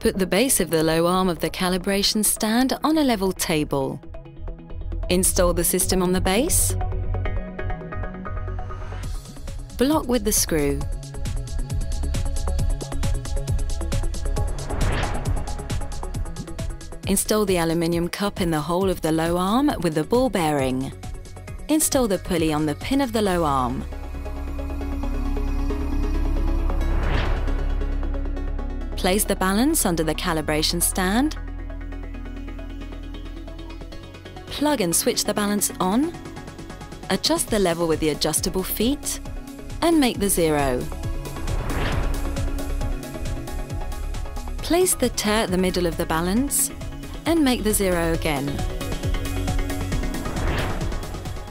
Put the base of the low arm of the calibration stand on a level table. Install the system on the base. Block with the screw. Install the aluminium cup in the hole of the low arm with the ball bearing. Install the pulley on the pin of the low arm. Place the balance under the calibration stand. Plug and switch the balance on. Adjust the level with the adjustable feet and make the zero. Place the tare at the middle of the balance and make the zero again.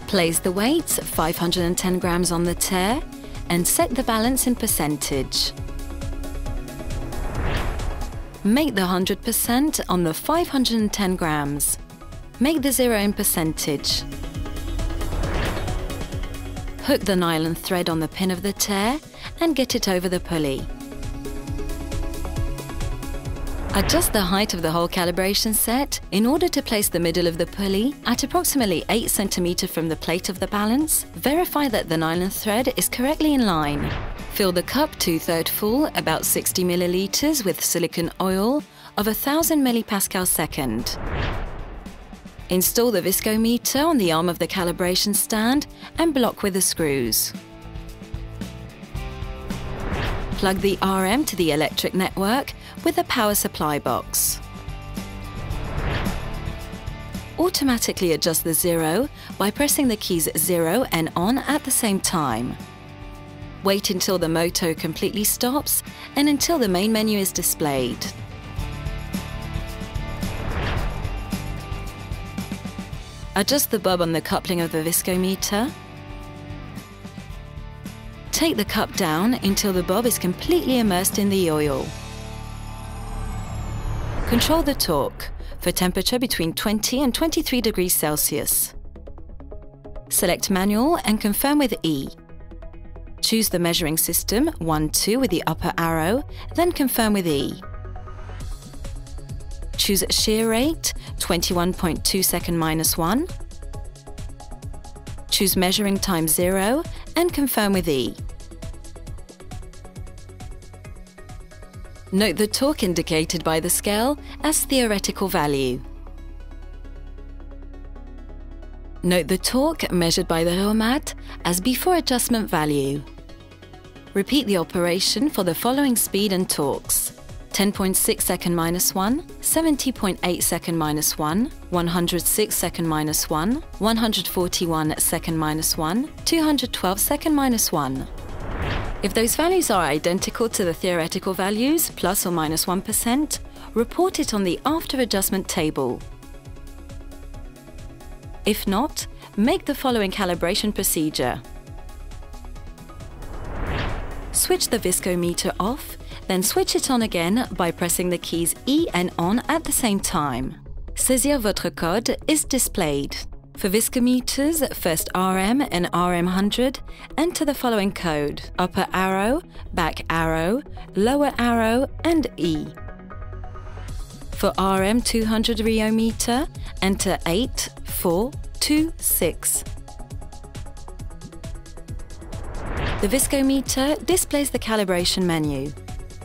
Place the weight, 510 grams on the tare, and set the balance in percentage. Make the 100% on the 510 grams. Make the zero in percentage. Hook the nylon thread on the pin of the tare and get it over the pulley. Adjust the height of the whole calibration set in order to place the middle of the pulley at approximately 8 cm from the plate of the balance. Verify that the nylon thread is correctly in line. Fill the cup two-third full, about 60 milliliters, with silicon oil of 1000 millipascal second. Install the viscometer on the arm of the calibration stand and block with the screws. Plug the RM to the electric network with a power supply box. Automatically adjust the zero by pressing the keys 0 and on at the same time. Wait until the motor completely stops and until the main menu is displayed. Adjust the bob on the coupling of the viscometer. Take the cup down until the bob is completely immersed in the oil. Control the torque for temperature between 20 and 23 degrees Celsius. Select Manual and confirm with E. Choose the measuring system 1 2 with the upper arrow, then confirm with E. Choose shear rate 21.2 second minus 1. Choose measuring time 0 and confirm with E. Note the torque indicated by the scale as theoretical value. Note the torque measured by the Rheomat as before adjustment value. Repeat the operation for the following speed and torques. 10.6 second minus 1, 70.8 second minus 1, 106 second minus 1, 141 second minus 1, 212 second minus 1. If those values are identical to the theoretical values, plus or minus 1, report it on the after adjustment table. If not, make the following calibration procedure. Switch the viscometer off, then switch it on again by pressing the keys E and ON at the same time. Saisir votre code is displayed. For viscometers, first RM and RM100, enter the following code upper arrow, back arrow, lower arrow, and E. For RM200 rheometer, enter 8, The viscometer displays the calibration menu.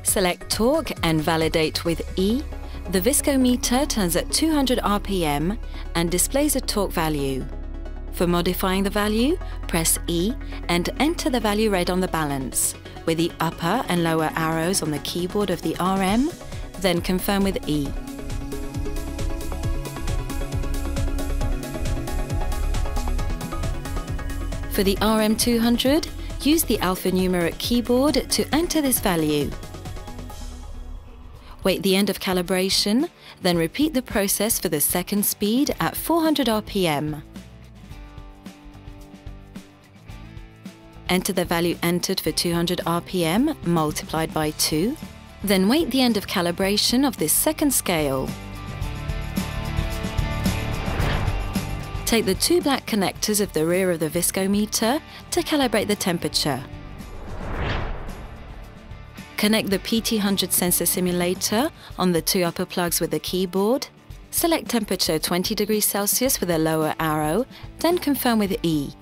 Select torque and validate with E. The viscometer turns at 200 RPM and displays a torque value. For modifying the value, press E and enter the value read on the balance, with the upper and lower arrows on the keyboard of the RM, then confirm with E. For the RM200, use the alphanumeric keyboard to enter this value. Wait the end of calibration, then repeat the process for the second speed at 400 RPM. Enter the value entered for 200 RPM multiplied by 2, then wait the end of calibration of this second scale. Take the two black connectors of the rear of the viscometer to calibrate the temperature. Connect the PT100 sensor simulator on the two upper plugs with the keyboard. Select temperature 20 degrees Celsius with a lower arrow, then confirm with E.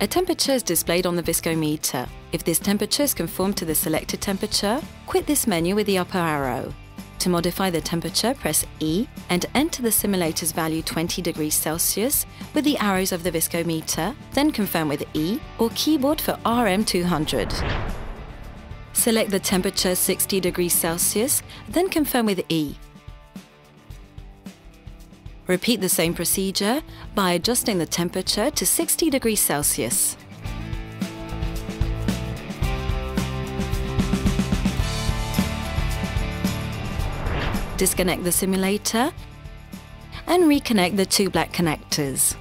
A temperature is displayed on the viscometer. If this temperature is conformed to the selected temperature, quit this menu with the upper arrow. To modify the temperature, press E and enter the simulator's value 20 degrees Celsius with the arrows of the viscometer, then confirm with E or keyboard for RM200. Select the temperature 60 degrees Celsius, then confirm with E. Repeat the same procedure by adjusting the temperature to 60 degrees Celsius. Disconnect the simulator and reconnect the two black connectors.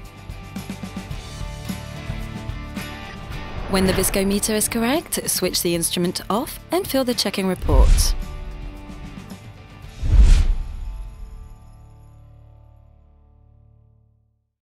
When the viscometer is correct, switch the instrument off and fill the checking report.